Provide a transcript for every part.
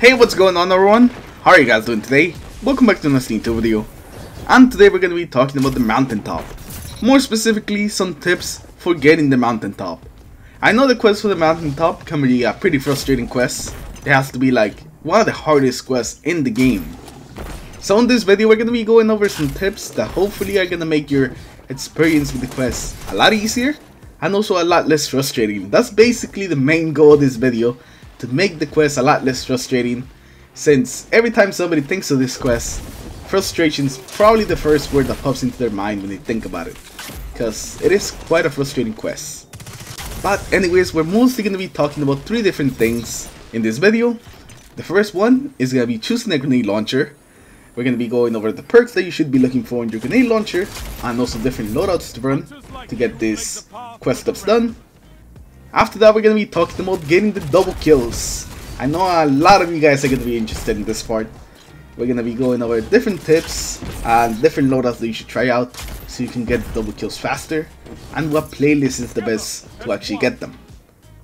Hey, what's going on everyone? How are you guys doing today? Welcome back to another Steam video. And today we're going to be talking about the mountaintop. More specifically, some tips for getting the mountaintop. I know the quest for the mountaintop can be a pretty frustrating quest. It has to be like one of the hardest quests in the game. So in this video we're going to be going over some tips that hopefully are going to make your experience with the quest a lot easier and also a lot less frustrating. That's basically the main goal of this video to make the quest a lot less frustrating since every time somebody thinks of this quest, frustration is probably the first word that pops into their mind when they think about it because it is quite a frustrating quest. But anyways, we're mostly going to be talking about three different things in this video. The first one is going to be choosing a grenade launcher. We're going to be going over the perks that you should be looking for in your grenade launcher and also different loadouts to run to get this quest steps done. After that, we're going to be talking about getting the double kills. I know a lot of you guys are going to be interested in this part. We're going to be going over different tips and different loadouts that you should try out so you can get double kills faster and what playlist is the best to actually get them.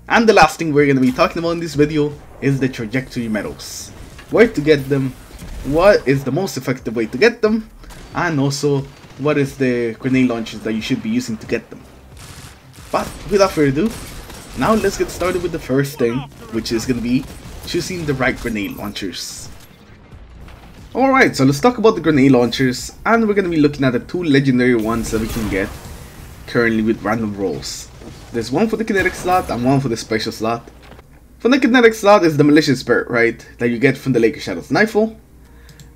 And the last thing we're going to be talking about in this video is the trajectory medals. Where to get them, what is the most effective way to get them, and also what is the grenade launchers that you should be using to get them. But without further ado, now let's get started with the first thing, which is going to be choosing the right grenade launchers. Alright, so let's talk about the grenade launchers, and we're going to be looking at the two legendary ones that we can get currently with random rolls. There's one for the kinetic slot and one for the special slot. For the kinetic slot is the Militia's Birthright, right, that you get from the Lake of Shadows Nightfall.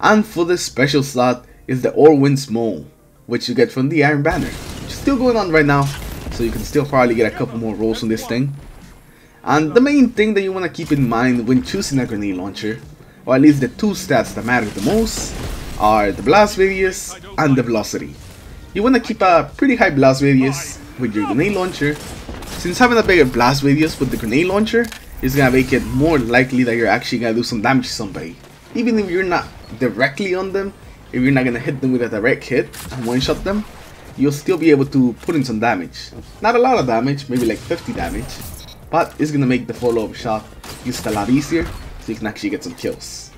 And for the special slot is the Orewing's Maul, which you get from the Iron Banner, which is still going on right now, so you can still probably get a couple more rolls on this thing. And the main thing that you want to keep in mind when choosing a grenade launcher, or at least the two stats that matter the most, are the blast radius and the velocity. You want to keep a pretty high blast radius with your grenade launcher, since having a bigger blast radius with the grenade launcher is going to make it more likely that you're actually going to do some damage to somebody. Even if you're not directly on them, if you're not going to hit them with a direct hit and one-shot them, you'll still be able to put in some damage. Not a lot of damage, maybe like 50 damage, but it's to make the follow-up shot just a lot easier, so you can actually get some kills.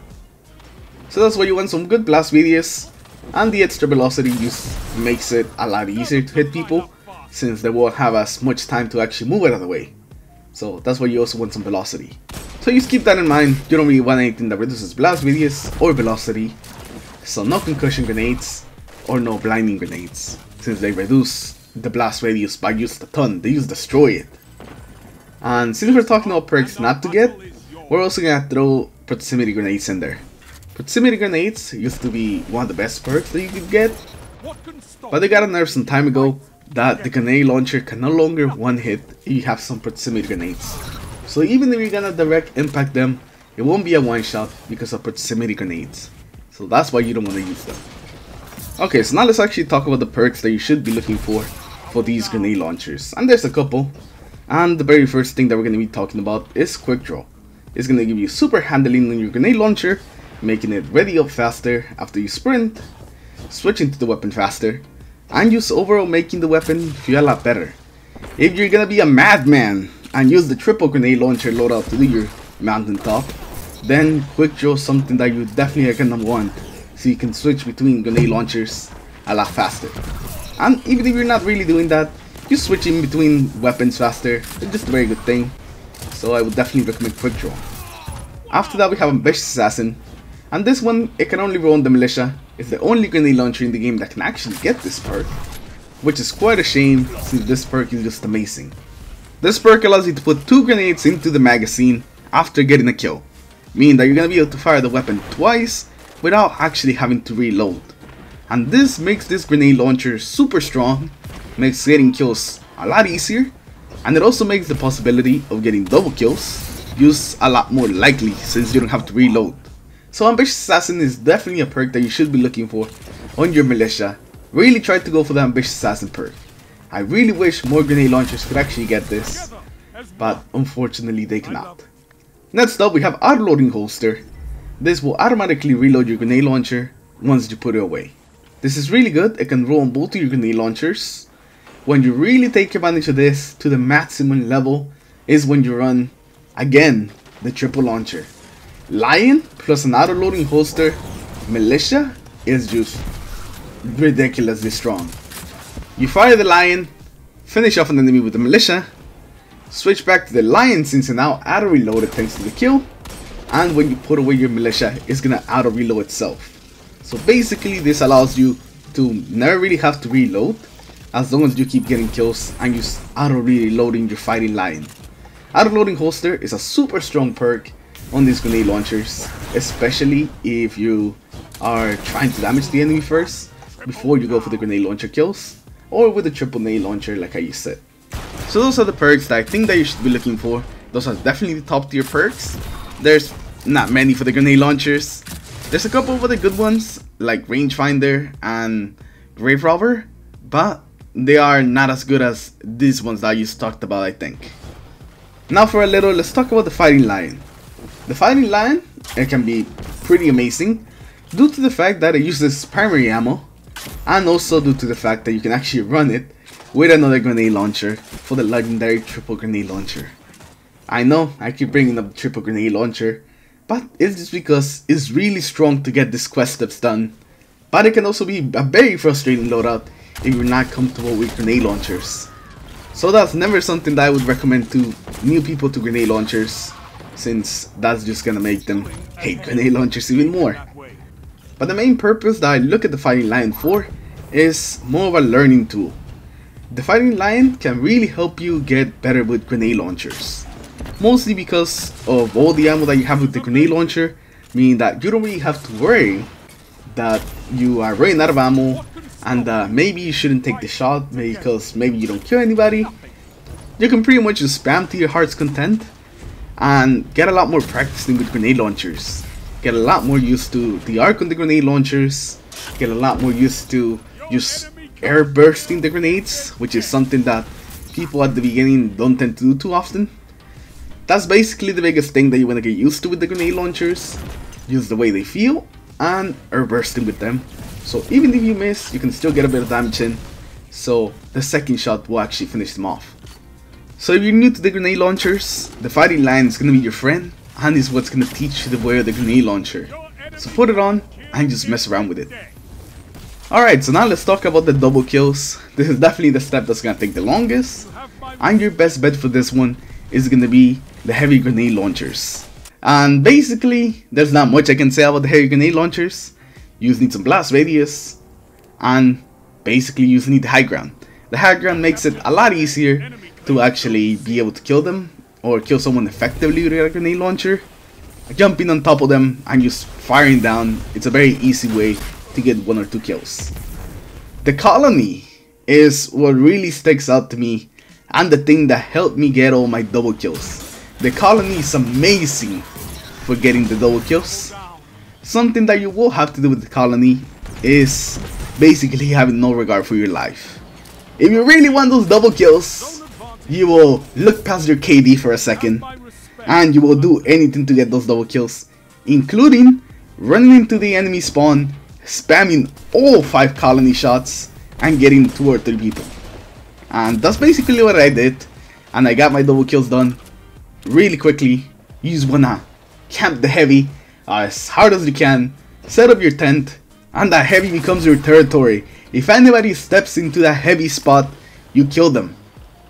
So that's why you want some good blast radius, and the extra velocity just makes it a lot easier to hit people, since they won't have as much time to actually move out of the way. So that's why you also want some velocity. So just keep that in mind, you don't really want anything that reduces blast radius or velocity, so no concussion grenades or no blinding grenades since they reduce the blast radius by just a ton, they just destroy it. And since we're talking about perks not to get, we're also gonna throw proximity grenades in there. Proximity grenades used to be one of the best perks that you could get, but they got a nerf some time ago that the grenade launcher can no longer one hit if you have some proximity grenades. So even if you're gonna direct impact them, it won't be a one shot because of proximity grenades. So that's why you don't want to use them. Okay, so now let's actually talk about the perks that you should be looking for for these grenade launchers. And there's a couple. And the very first thing that we're going to be talking about is Quick Draw. It's going to give you super handling on your grenade launcher, making it ready up faster after you sprint, switching to the weapon faster, and just overall making the weapon feel a lot better. If you're going to be a madman and use the triple grenade launcher loadout to do your mountaintop, then Quick Draw is something that you definitely going to want so you can switch between grenade launchers a lot faster. And even if you're not really doing that, just switching between weapons faster is just a very good thing. So I would definitely recommend Quick Draw. After that we have Ambitious Assassin. And this one, it can only roll the Militia. It's the only grenade launcher in the game that can actually get this perk. Which is quite a shame since this perk is just amazing. This perk allows you to put two grenades into the magazine after getting a kill. Meaning that you're gonna be able to fire the weapon twice without actually having to reload. And this makes this grenade launcher super strong, makes getting kills a lot easier, and it also makes the possibility of getting double kills just a lot more likely since you don't have to reload. So Ambitious Assassin is definitely a perk that you should be looking for on your militia. Really try to go for the Ambitious Assassin perk. I really wish more grenade launchers could actually get this, but unfortunately they cannot. Next up we have Auto Loading Holster. This will automatically reload your grenade launcher once you put it away. This is really good, it can roll on both of your grenade launchers. When you really take advantage of this to the maximum level is when you run, again, the triple launcher. Lion plus an auto-loading holster militia is just ridiculously strong. You fire the lion, finish off an enemy with the militia, switch back to the lion since you're now auto reloaded thanks to the kill, and when you put away your militia, it's gonna auto reload itself. So basically this allows you to never really have to reload as long as you keep getting kills and you auto reloading your fighting lion Auto loading holster is a super strong perk on these grenade launchers, especially if you are trying to damage the enemy first before you go for the grenade launcher kills, or with the triple nade launcher like I said. So those are the perks that I think that you should be looking for. Those are definitely the top tier perks. There's not many for the grenade launchers. There's a couple of other good ones like rangefinder and grave robber, but they are not as good as these ones that I just talked about I think. Now for a little, let's talk about the fighting lion. The fighting lion, it can be pretty amazing due to the fact that it uses primary ammo and also due to the fact that you can actually run it with another grenade launcher for the legendary triple grenade launcher. I know I keep bringing up the triple grenade launcher, but it's just because it's really strong to get this quest steps done. But it can also be a very frustrating loadout if you're not comfortable with grenade launchers. So that's never something that I would recommend to new people to grenade launchers since that's just gonna make them hate grenade launchers even more. But the main purpose that I look at the Fighting Lion for is more of a learning tool. The Fighting Lion can really help you get better with grenade launchers. Mostly because of all the ammo that you have with the grenade launcher, meaning that you don't really have to worry that you are running out of ammo and uh, maybe you shouldn't take the shot because maybe you don't kill anybody. You can pretty much just spam to your heart's content and get a lot more practicing with grenade launchers. Get a lot more used to the arc on the grenade launchers. Get a lot more used to just air bursting the grenades, which is something that people at the beginning don't tend to do too often. That's basically the biggest thing that you want to get used to with the grenade launchers. Use the way they feel and air bursting with them. So even if you miss, you can still get a bit of damage in. So the second shot will actually finish them off. So if you're new to the grenade launchers, the fighting lion is going to be your friend and is what's going to teach you the way of the grenade launcher. So put it on and just mess around with it. Alright, so now let's talk about the double kills. This is definitely the step that's going to take the longest. And your best bet for this one is going to be the heavy grenade launchers. And basically, there's not much I can say about the heavy grenade launchers. You just need some blast radius, and basically you just need the high ground. The high ground makes it a lot easier to actually be able to kill them or kill someone effectively with a grenade launcher. Jumping on top of them and just firing down, it's a very easy way to get one or two kills. The colony is what really sticks out to me and the thing that helped me get all my double kills. The colony is amazing for getting the double kills. Something that you will have to do with the colony is basically having no regard for your life. If you really want those double kills, you will look past your KD for a second and you will do anything to get those double kills, including running into the enemy spawn, spamming all 5 colony shots, and getting 2 or 3 people. And that's basically what I did, and I got my double kills done really quickly. You just wanna camp the heavy as hard as you can, set up your tent, and that heavy becomes your territory. If anybody steps into that heavy spot, you kill them.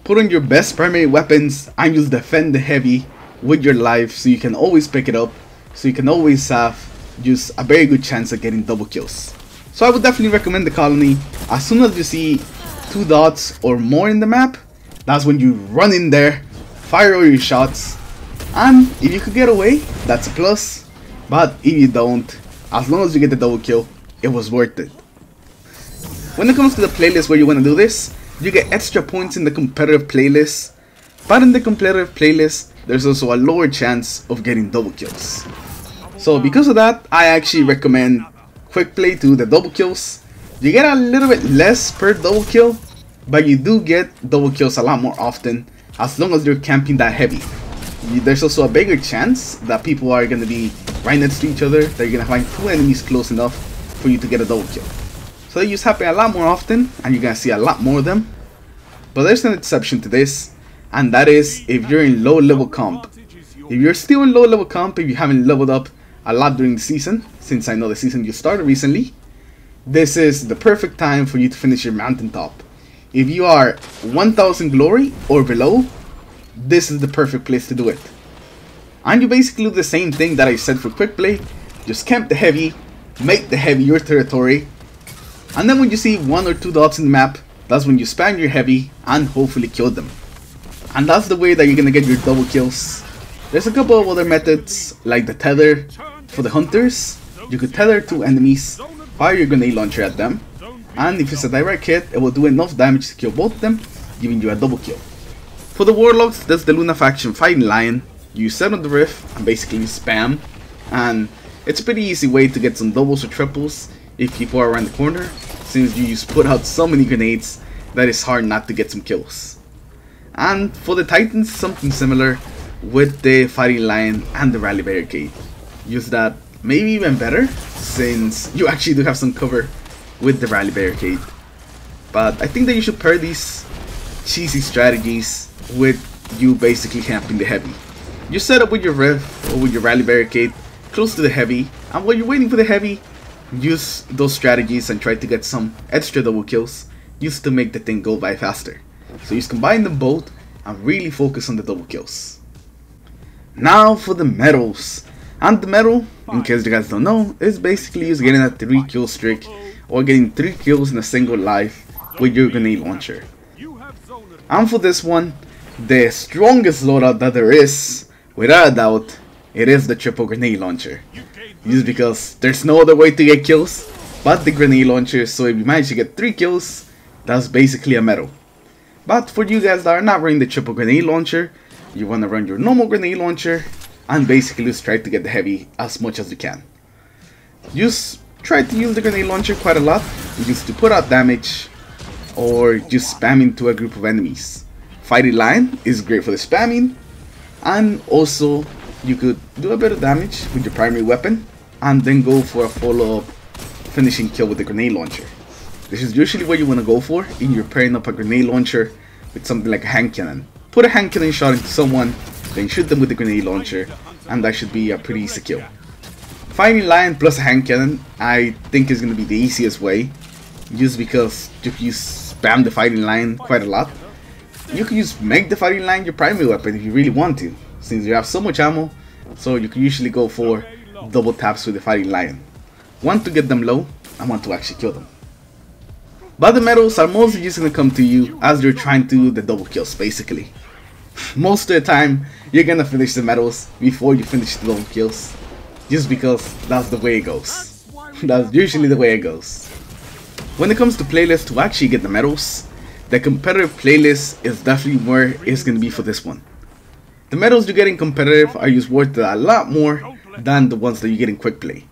Put on your best primary weapons and just defend the heavy with your life so you can always pick it up, so you can always have just a very good chance of getting double kills. So I would definitely recommend the colony. As soon as you see two dots or more in the map, that's when you run in there, fire all your shots, and if you could get away, that's a plus. But if you don't, as long as you get the double kill, it was worth it. When it comes to the playlist where you want to do this, you get extra points in the competitive playlist, but in the competitive playlist, there's also a lower chance of getting double kills. So because of that, I actually recommend quick play to the double kills. You get a little bit less per double kill, but you do get double kills a lot more often as long as you're camping that heavy. There's also a bigger chance that people are going to be right next to each other, that you're going to find two enemies close enough for you to get a double kill. So they use happen a lot more often, and you're gonna see a lot more of them. But there's an exception to this, and that is if you're in low level comp. If you're still in low level comp, if you haven't leveled up a lot during the season, since I know the season just started recently, this is the perfect time for you to finish your mountaintop. If you are 1000 glory or below, this is the perfect place to do it. And you basically do the same thing that I said for quick play, just camp the heavy, make the heavy your territory, and then when you see one or two dots in the map, that's when you spam your heavy and hopefully kill them. And that's the way that you're gonna get your double kills. There's a couple of other methods, like the tether for the hunters. You could tether two enemies, fire your grenade launcher at them, and if it's a direct hit, it will do enough damage to kill both of them, giving you a double kill. For the warlocks, there's the Luna faction fighting Lion. You set on the rift and basically you spam, and it's a pretty easy way to get some doubles or triples if people are around the corner, since you just put out so many grenades that it's hard not to get some kills. And for the Titans, something similar with the Fighting Lion and the Rally Barricade. Use that maybe even better, since you actually do have some cover with the Rally Barricade. But I think that you should pair these cheesy strategies with you basically camping the heavy. You set up with your Rift or with your Rally Barricade close to the heavy, and while you're waiting for the heavy, use those strategies and try to get some extra double kills used to make the thing go by faster. So just combine them both and really focus on the double kills. Now for the medals. And the medal, in case you guys don't know, is basically just getting a 3 kill streak or getting 3 kills in a single life with your grenade launcher. And for this one, the strongest loadout that there is, without a doubt, it is the triple grenade launcher. Just because there's no other way to get kills but the grenade launcher, so if you manage to get 3 kills, that's basically a medal. But for you guys that are not running the triple grenade launcher, you want to run your normal grenade launcher and basically just try to get the heavy as much as you can. Just try to use the grenade launcher quite a lot, just to put out damage or just spam into a group of enemies. Fighting Lion is great for the spamming and also you could do a bit of damage with your primary weapon and then go for a follow-up finishing kill with the grenade launcher. This is usually what you want to go for in your pairing up a grenade launcher with something like a hand cannon. Put a hand cannon shot into someone, then shoot them with the grenade launcher, and that should be a pretty easy kill. Fighting Lion plus a hand cannon, I think is going to be the easiest way, just because if you spam the Fighting Lion quite a lot, you can just make the Fighting Lion your primary weapon if you really want to, since you have so much ammo, so you can usually go for double taps with the Fighting Lion. One to get them low, and one to actually kill them. But the medals are mostly just gonna come to you as you're trying to do the double kills basically. Most of the time, you're gonna finish the medals before you finish the double kills. Just because that's the way it goes. That's usually the way it goes. When it comes to playlists to actually get the medals, the competitive playlist is definitely where it's gonna be for this one. The medals you get in competitive are just worth a lot more than the ones that you get in quick play.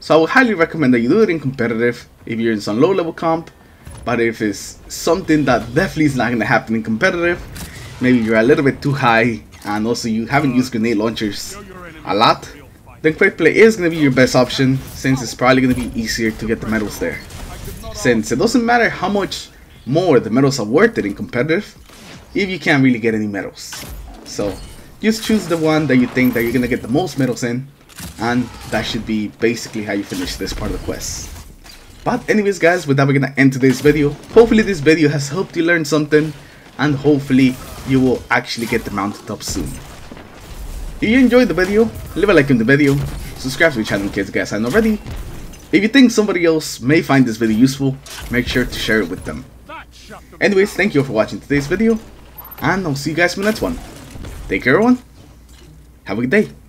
So I would highly recommend that you do it in competitive if you're in some low level comp but if it's something that definitely is not going to happen in competitive, maybe you're a little bit too high and also you haven't used grenade launchers a lot, then quick play is going to be your best option since it's probably going to be easier to get the medals there. Since it doesn't matter how much more the medals are worth it in competitive if you can't really get any medals. So just choose the one that you think that you're going to get the most medals in and that should be basically how you finish this part of the quest. But anyways guys, with that we're gonna end today's video. Hopefully this video has helped you learn something and hopefully you will actually get the mountaintop soon. If you enjoyed the video, leave a like on the video, subscribe to the channel in case you guys haven't already. If you think somebody else may find this video useful, make sure to share it with them. Anyways, thank you all for watching today's video, and I'll see you guys in the next one. Take care everyone, have a good day.